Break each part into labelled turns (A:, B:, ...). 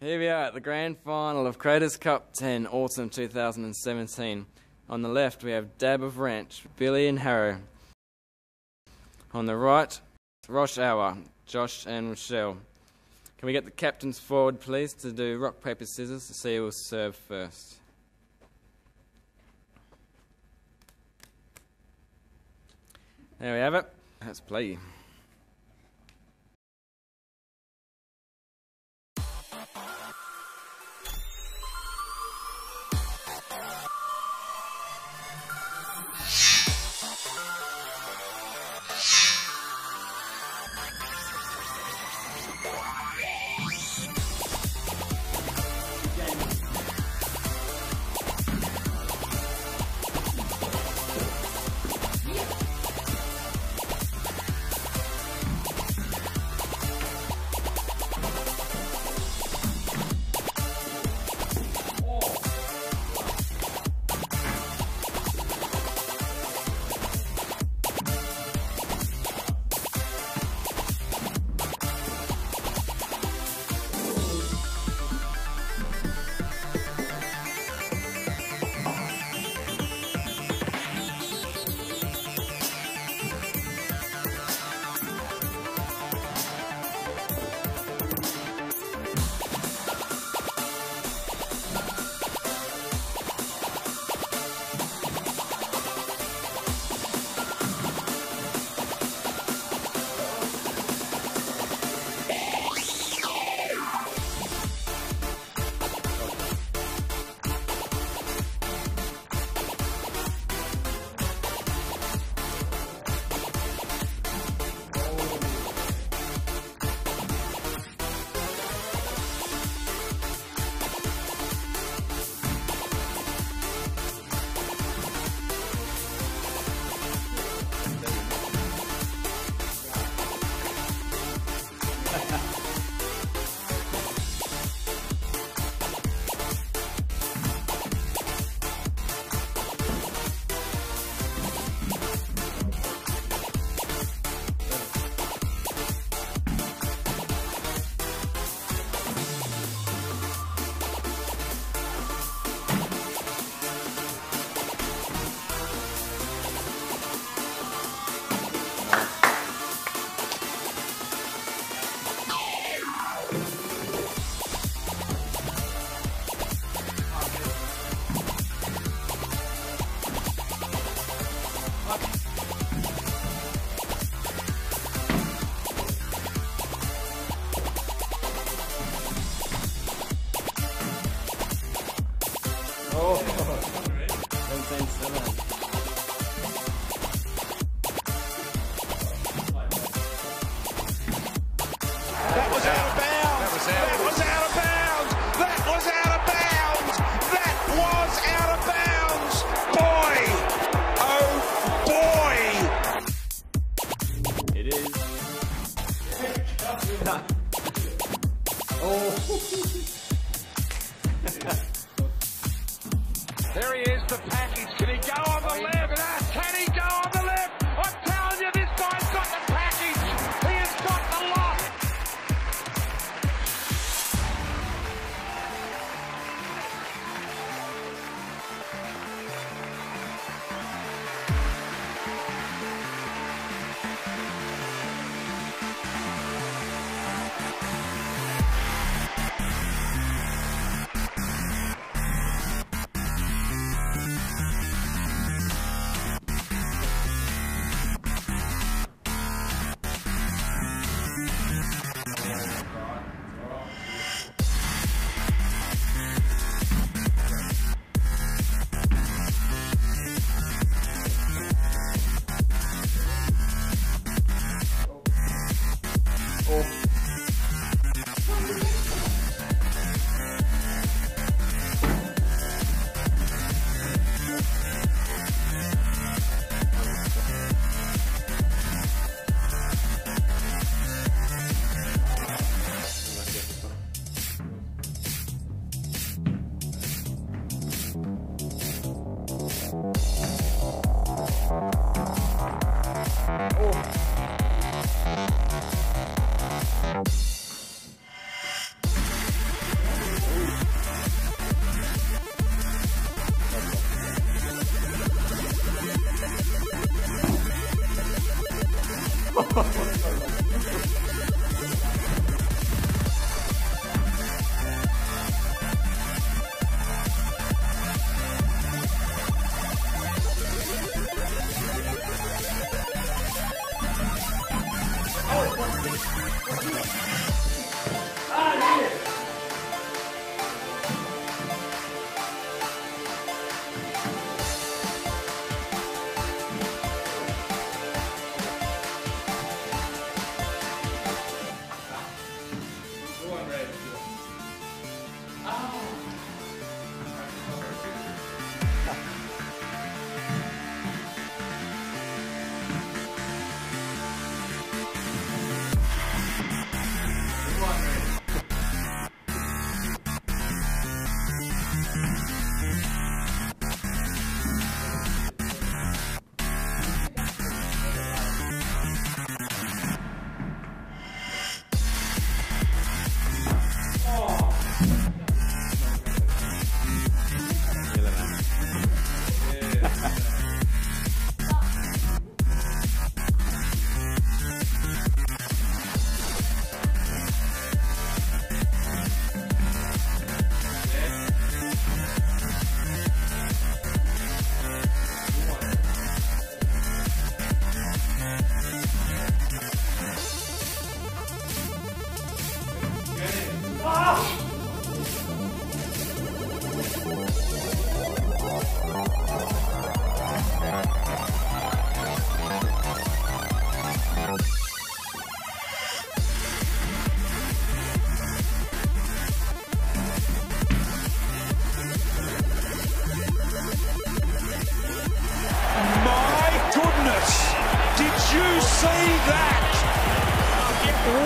A: Here we are at the grand final of Craters Cup 10, autumn 2017. On the left, we have Dab of Ranch, Billy and Harrow. On the right, Rosh Hour, Josh and Rochelle. Can we get the captains forward, please, to do rock, paper, scissors to see who will serve first? There we have it. Let's play.
B: There he is, the package. Can he go on the left? Can he 確かに。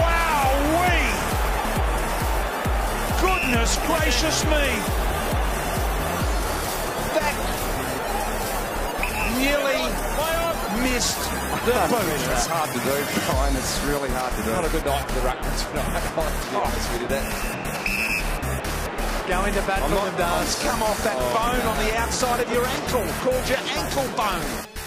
B: Wow-wee! Goodness gracious me! That nearly missed the boot.
C: It's hard to do, Brian. It's really hard to do.
D: Not a good night for the Ruckman tonight, oh, we did. That. Going to bat
B: I'm
D: for the
B: Dars. Come off that oh, bone no. on the outside of your ankle, called your ankle bone.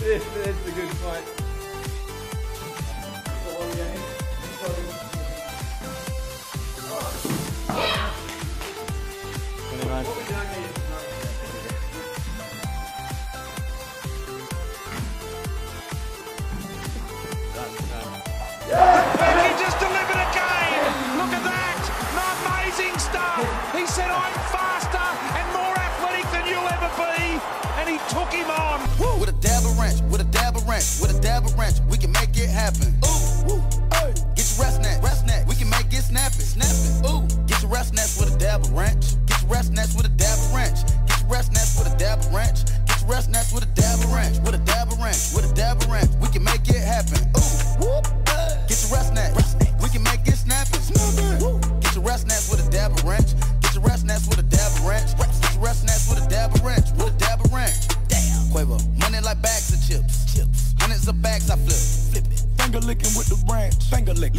A: This, is a good fight.
B: Yeah. 29. And he took him on.
E: With a dab of wrench, with a dab of wrench, with a dab of wrench, we can make it happen.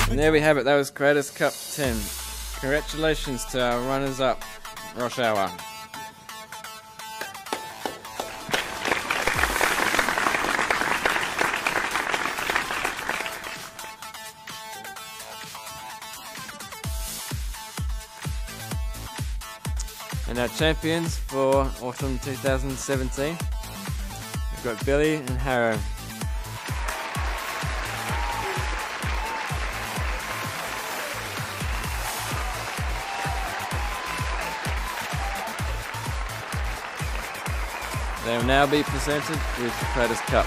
A: And there we have it. That was Craters Cup 10. Congratulations to our runners up, Roshawa. And our champions for autumn 2017, we've got Billy and Harrow. They will now be presented with the Craters Cup.